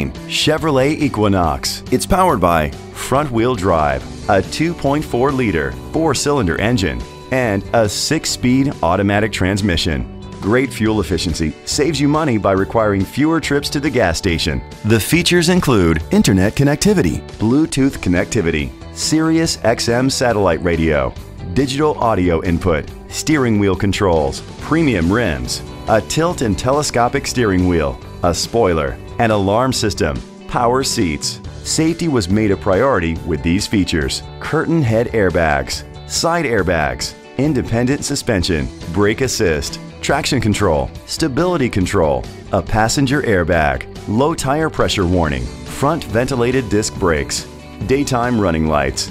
Chevrolet Equinox. It's powered by front-wheel drive, a 2.4-liter four-cylinder engine, and a six-speed automatic transmission. Great fuel efficiency saves you money by requiring fewer trips to the gas station. The features include internet connectivity, Bluetooth connectivity, Sirius XM satellite radio, digital audio input, steering wheel controls, premium rims, a tilt and telescopic steering wheel, a spoiler, an alarm system, power seats. Safety was made a priority with these features. Curtain head airbags, side airbags, independent suspension, brake assist, traction control, stability control, a passenger airbag, low tire pressure warning, front ventilated disc brakes, daytime running lights.